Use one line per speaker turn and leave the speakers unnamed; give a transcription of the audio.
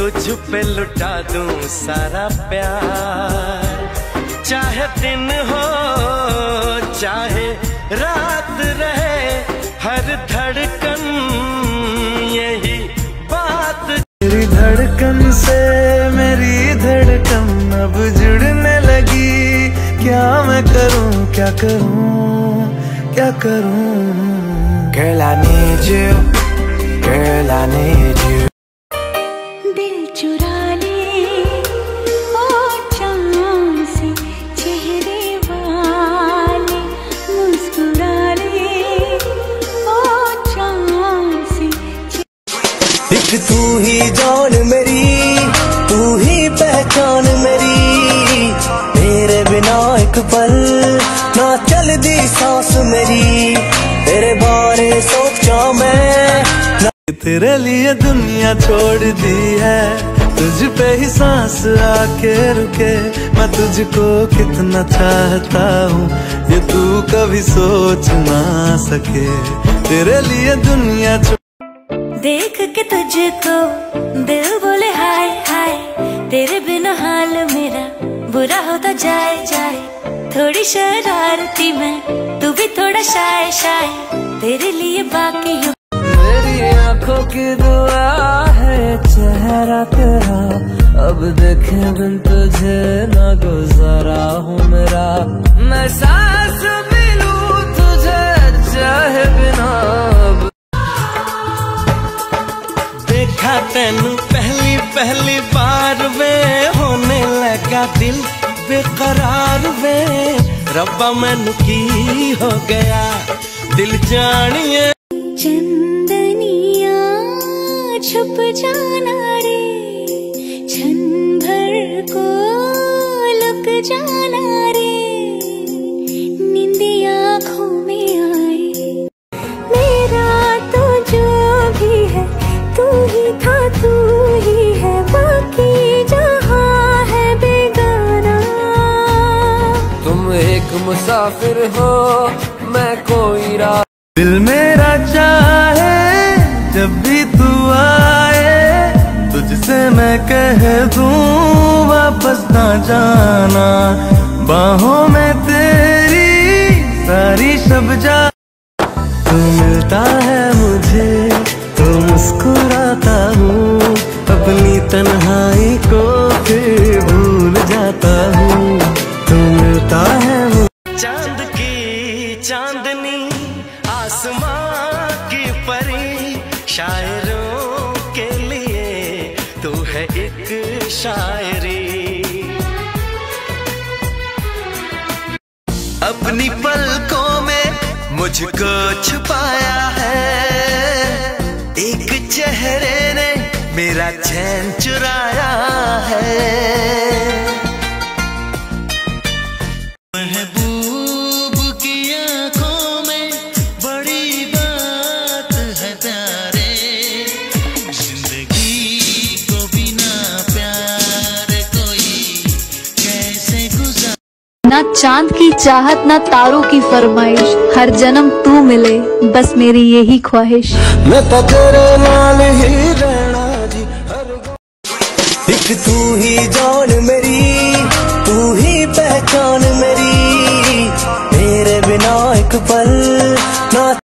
तुझ पे लुटा दूँ सारा प्यार। चाहे दिन हो, चाहे रात रहे, हर धड़कन यही बात। मेरी धड़कन से मेरी धड़कन अब जुड़ने लगी। क्या मैं करूँ, क्या करूँ क्या करूँ? Girl I need you Girl I need you तू ही जान मेरी, तू ही पहचान मेरी, तेरे बिना एक पल ना चल दी सांस मेरी, तेरे बारे सोचा मैं तेरे लिए दुनिया छोड़ दी है। तुझ पे ही सांस आके रुके। मैं तुझको कितना चाहता हूँ, ये तू कभी सोच ना सके। तेरे लिए दुनिया
देख के तुझको दिल बोले, हाय हाय, तेरे बिना हाल मेरा बुरा होता जाए जाए। थोड़ी शरारती मैं, तू भी थोड़ा शाय शाय। तेरे लिए बाकी
आँखों की दुआ है, चेहरा तेरा। अब देखे बिन तुझे ना गुजारा हूँ मेरा। मैं सांस भी लूँ तुझे चाहे बिना। अब देखा तेन पहली पहली बार वे। होने लगा दिल बेकरार वे। रब्बा मैनू की हो गया? दिल जानिए।
जाना रे। क्षण भर को लुक जाना रे। निंदिया आँखों में आए। मेरा तो जो भी है तू ही था तू ही है। बाकी जहाँ है बेगाना।
तुम एक मुसाफिर हो मैं कोई रा दिल मेरा मैं कह दूँ, वापस ना जाना। बाहों में तेरी सारी सब जा। तू मिलता है मुझे तो मुस्कुराता हूँ। अपनी तन्हाई को फिर भूल जाता हूँ। तू मिलता है चाँद की चांदनी, आसमां की परी शायरों शायरी। अपनी पलकों में मुझको छुपाया है। एक चेहरे ने मेरा चैन चुराया है। महबूब
ना चाँद की चाहत, ना तारों की फरमाइश। हर जन्म तू मिले, बस मेरी यही ख्वाहिश।
मैं तो तेरे नाल ही रहना जी, हर एक तू ही जान